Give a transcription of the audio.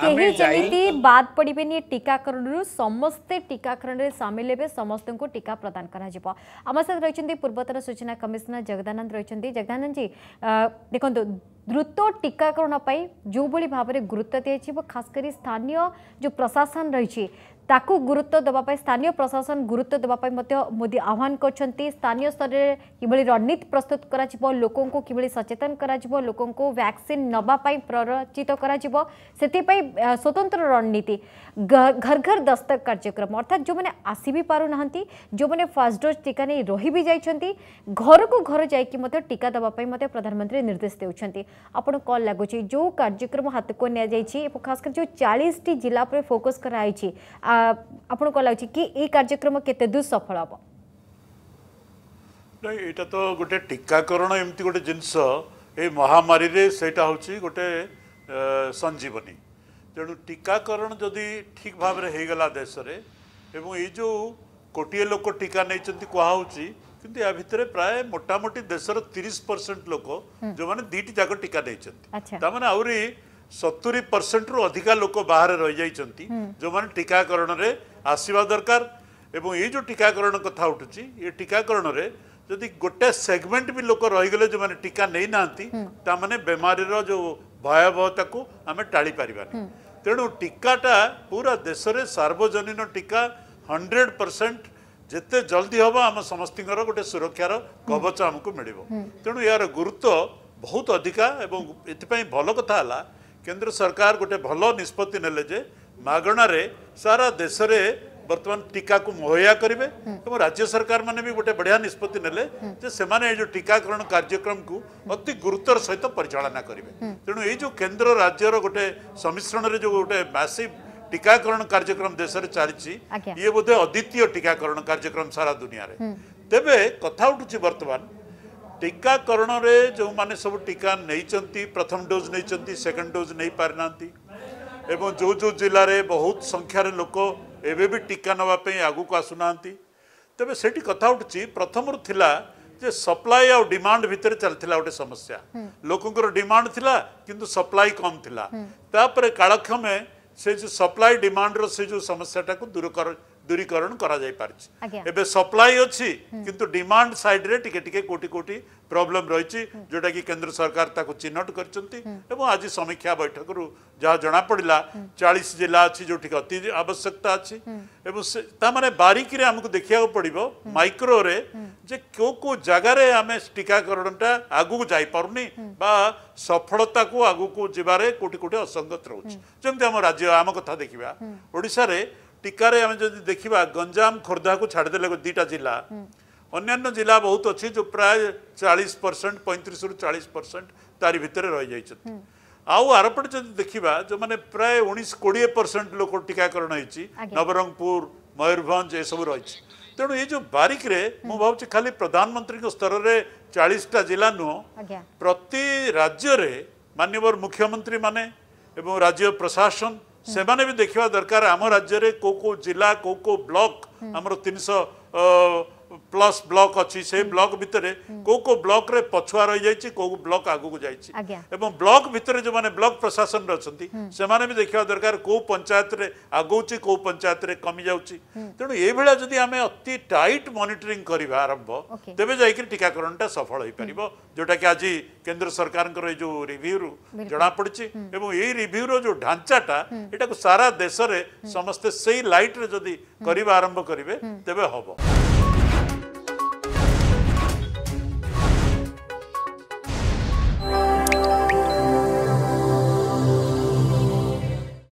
কেহি ଯେମିତି বাদ ପଡ଼ିବେନି টিকাকরণর ସମସ୍ତେ টিকাকরণে ସାମିଲ ହେବେ ସମସ୍ତଙ୍କୁ টিকা ପ୍ରଦାନ କରାଯିବ ଆମ আমার ରହିଛନ୍ତି ପୂର୍ବତନ ସୂଚନା କମିଶନର ଜଗଦାନନ୍ଦ ରହିଛନ୍ତି রয়েছেন জগদানন্দ ଦେଖନ୍ତୁ द्रुत टीकाकरण जो भाव में गुरुत्व दिज्व खास कर स्थानीय जो प्रशासन रही गुरुत्व देवाई स्थानीय प्रशासन गुरुत्व देवाई मोदी आह्वान कर स्थानीय स्तर में किभली रणनीति प्रस्तुत कर लोक को किभली सचेतन कर को वैक्सीन नापी प्ररचित कर स्वतंत्र रणनीति घर घर दस्तक कार्यक्रम, अर्थात जो मैंने आस भी पार ना जो मैंने फास्ट डोज टीका नहीं रही भी जाइंट घर को घर जाकि टीका देवाई प्रधानमंत्री निर्देश देते ଟିକା ଦେବା ପାଇଁ ମଧ୍ୟ ପ୍ରଧାନମନ୍ତ୍ରୀ ନିର୍ଦ୍ଦେଶ ଦେଉଛନ୍ତି ଆପଣଙ୍କୁ କ'ଣ ଲାଗୁଛି। ଯେଉଁ କାର୍ଯ୍ୟକ୍ରମ ହାତକୁ ନିଆଯାଇଛି ଏବଂ ଖାସ୍ କରି ଯେଉଁ ଚାଳିଶଟି ଜିଲ୍ଲା ଉପରେ ଫୋକସ୍ କରାଯାଇଛି ଆ, ଆପଣଙ୍କୁ କ'ଣ ଲାଗୁଛି କି ଏଇ କାର୍ଯ୍ୟକ୍ରମ କେତେ ଦୂର ସଫଳ ହେବ? ନାଇଁ ଏଇଟା ତ ଗୋଟେ ଟୀକାକରଣ ଏମିତି ଗୋଟେ ଜିନିଷ। ଏଇ ମହାମାରୀରେ ସେଇଟା ହେଉଛି ଗୋଟେ ଅ, ସଞ୍ଜୀବନୀ। ତେଣୁ ଟୀକାକରଣ ଯଦି ଠିକ୍ ଭାବରେ ହେଇଗଲା ଦେଶରେ ଏବଂ ଏଇ ଯେଉଁ କୋଟିଏ ଲୋକ ଟୀକା ନେଇଛନ୍ତି କୁହାହେଉଛି କିନ୍ତୁ ୟା ଭିତରେ ପ୍ରାୟ ମୋଟାମୋଟି ଦେଶର ତିରିଶ ପରସେଣ୍ଟ ଲୋକ ଯେଉଁମାନେ ଦୁଇଟି ଯାକ ଟୀକା ନେଇଛନ୍ତି। ତାମାନେ ଆହୁରି ସତୁରି ପରସେଣ୍ଟରୁ ଅଧିକା ଲୋକ ବାହାରେ ରହିଯାଇଛନ୍ତି ଯେଉଁମାନେ ଟୀକାକରଣରେ ଆସିବା ଦରକାର ଏବଂ ଏଇ ଯେଉଁ ଟୀକାକରଣ କଥା ଉଠୁଛି ଏ ଟୀକାକରଣରେ ଯଦି ଗୋଟେ ସେଗମେଣ୍ଟ ବି ଲୋକ ରହିଗଲେ ଯେଉଁମାନେ ଟୀକା ନେଇନାହାନ୍ତି ତାମାନେ ବେମାରୀର ଯେଉଁ ଭୟାବହତାକୁ ଆମେ ଟାଳି ପାରିବାନି। ତେଣୁ ଟୀକାଟା ପୁରା ଦେଶରେ ସାର୍ବଜନୀନ ଟୀକା ହଣ୍ଡ୍ରେଡ ପରସେଣ୍ଟ ଯେତେ ଜଲ୍ଦି ହେବ ଆମ ସମସ୍ତଙ୍କର ଗୋଟେ ସୁରକ୍ଷାର କବଚ ଆମକୁ ମିଳିବ। ତେଣୁ ଏହାର ଗୁରୁତ୍ୱ ବହୁତ ଅଧିକା ଏବଂ ଏଥିପାଇଁ ଭଲ କଥା ହେଲା କେନ୍ଦ୍ର ସରକାର ଗୋଟେ ଭଲ ନିଷ୍ପତ୍ତି ନେଲେ ଯେ ମାଗଣାରେ ସାରା ଦେଶରେ ବର୍ତ୍ତମାନ ଟିକାକୁ ମୁହୈୟା କରିବେ ଏବଂ ରାଜ୍ୟ ସରକାର ମାନେ ବି ଗୋଟେ ବଢିଆ ନିଷ୍ପତ୍ତି ନେଲେ ଯେ ସେମାନେ ଏଇ ଯୋଉ ଟିକାକରଣ କାର୍ଯ୍ୟକ୍ରମକୁ ଅତି ଗୁରୁତ୍ୱର ସହିତ ପରିଚାଳନା କରିବେ। ତେଣୁ ଏଇ ଯୋଉ କେନ୍ଦ୍ର ରାଜ୍ୟର ଗୋଟେ ସମ୍ମିଶ୍ରଣରେ ଯୋଉ ଗୋଟେ टीकाकरण कार्यक्रम देश में चलती ये बोधे अद्वितीय टीकाकरण कार्यक्रम सारा दुनिया हम्म। तेरे कथा उठू बर्तमान टीकाकरण जो मैंने सब टीका नहीं प्रथम डोज नहीं सेकंड डोज नहीं पारि ना एवं जो जो ज़िले में बहुत संख्यार लोक एवं भी टीका आग आगक आसुना तेरे से कथा उठू प्रथम थिला जे सप्लाई आ डिमांड भितर चलता गोटे समस्या। हम्म। लोकों डिमांड थिला किंतु सप्लाई कम थिला। हम्म। तापर कालक्षमे ସେ ଯେଉଁ ସପ୍ଲାଇ ଡିମାଣ୍ଡର ସେ ଯେଉଁ ସମସ୍ୟାଟାକୁ ଦୂର କର ଦୂରୀକରଣ କରାଯାଇପାରିଛି। ଏବେ ସପ୍ଲାଇ ଅଛି କିନ୍ତୁ ଡିମାଣ୍ଡ ସାଇଡରେ ଟିକେ ଟିକେ କୋଟି କୋଟି ପ୍ରୋବ୍ଲେମ ରହିଛି ଯୋଉଟା କି କେନ୍ଦ୍ର ସରକାର ତାକୁ ଚିହ୍ନଟ କରିଛନ୍ତି ଏବଂ ଆଜି ସମୀକ୍ଷା ବୈଠକରୁ ଯାହା ଜଣାପଡ଼ିଲା ଚାଳିଶ ଜିଲ୍ଲା ଅଛି ଯୋଉଠିକି ଅତି ଆବଶ୍ୟକତା ଅଛି। ଏବଂ ସେ ତାମାନେ ବାରିକିରେ ଆମକୁ ଦେଖିବାକୁ ପଡ଼ିବ ମାଇକ୍ରୋରେ ଯେ କେଉଁ କେଉଁ ଜାଗାରେ ଆମେ ଟିକାକରଣଟା ଆଗକୁ ଯାଇପାରୁନି ବା ସଫଳତାକୁ ଆଗକୁ ଯିବାରେ କୋଟି କୋଟି ଅସଙ୍ଗତ ରହୁଛି। ଯେମିତି ଆମ ରାଜ୍ୟ ଆମ କଥା ଦେଖିବା ଓଡ଼ିଶାରେ ଟିକାରେ ଆମେ ଯଦି ଦେଖିବା ଗଞ୍ଜାମ ଖୋର୍ଦ୍ଧାକୁ ଛାଡ଼ିଦେଲେ ଦୁଇଟା ଜିଲ୍ଲା। ଅନ୍ୟାନ୍ୟ ଜିଲ୍ଲା ବହୁତ ଅଛି ଯେଉଁ ପ୍ରାୟ ଚାଳିଶ ପରସେଣ୍ଟ ପଇଁତିରିଶରୁ ଚାଳିଶ ପରସେଣ୍ଟ ତାରି ଭିତରେ ରହିଯାଇଛନ୍ତି। ଆଉ ଆରପଟେ ଯଦି ଦେଖିବା ଯେଉଁମାନେ ପ୍ରାୟ ଉଣେଇଶ କୋଡ଼ିଏ ପରସେଣ୍ଟ ଲୋକ ଟିକାକରଣ ହେଇଛି। ନବରଙ୍ଗପୁର ମୟୂରଭଞ୍ଜ ଏସବୁ ରହିଛି। ତେଣୁ ଏଇ ଯେଉଁ ବାରିକରେ ମୁଁ ଭାବୁଛି ଖାଲି ପ୍ରଧାନମନ୍ତ୍ରୀଙ୍କ ସ୍ତରରେ ଚାଳିଶଟା ଜିଲ୍ଲା ନୁହଁ ପ୍ରତି ରାଜ୍ୟରେ ମାନ୍ୟବର ମୁଖ୍ୟମନ୍ତ୍ରୀ ମାନେ ଏବଂ ରାଜ୍ୟ ପ୍ରଶାସନ ସେମାନେ ବି ଦେଖିବା ଦରକାର ଆମ ରାଜ୍ୟରେ କୋଉ କୋଉ ଜିଲ୍ଲା କୋଉ କୋଉ ବ୍ଲକ ଆମର ତିନିଶହ ପ୍ଲସ୍ ବ୍ଲକ ଅଛି ସେ ବ୍ଲକ ଭିତରେ କୋଉ କୋଉ ବ୍ଲକରେ ପଛୁଆ ରହିଯାଇଛି କୋଉ ବ୍ଲକ ଆଗକୁ ଯାଇଛି ଆଜ୍ଞା। ଏବଂ ବ୍ଲକ ଭିତରେ ଯେଉଁମାନେ ବ୍ଲକ ପ୍ରଶାସନରେ ଅଛନ୍ତି ସେମାନେ ବି ଦେଖିବା ଦରକାର କୋଉ ପଞ୍ଚାୟତରେ ଆଗଉଛି କୋଉ ପଞ୍ଚାୟତରେ କମି ଯାଉଛି ତେଣୁ ଏଇଭଳିଆ ଯଦି ଆମେ ଅତି ଟାଇଟ୍ ମନିଟରିଂ କରିବା ଆରମ୍ଭ Okay. ତେବେ ଯାଇକରି ଟିକାକରଣଟା ସଫଳ ହେଇପାରିବ ଯୋଉଟା କି ଆଜି କେନ୍ଦ୍ର ସରକାରଙ୍କର ଏଇ ଯୋଉ ରିଭ୍ୟୁରୁ ଜଣାପଡ଼ିଛି ଏବଂ ଏଇ ରିଭ୍ୟୁର ଯୋଉ ଢାଞ୍ଚାଟା ଏଟାକୁ ସାରା ଦେଶରେ ସମସ୍ତେ ସେଇ ଲାଇଟରେ ଯଦି କରିବା ଆରମ୍ଭ କରିବେ ତେବେ ହବ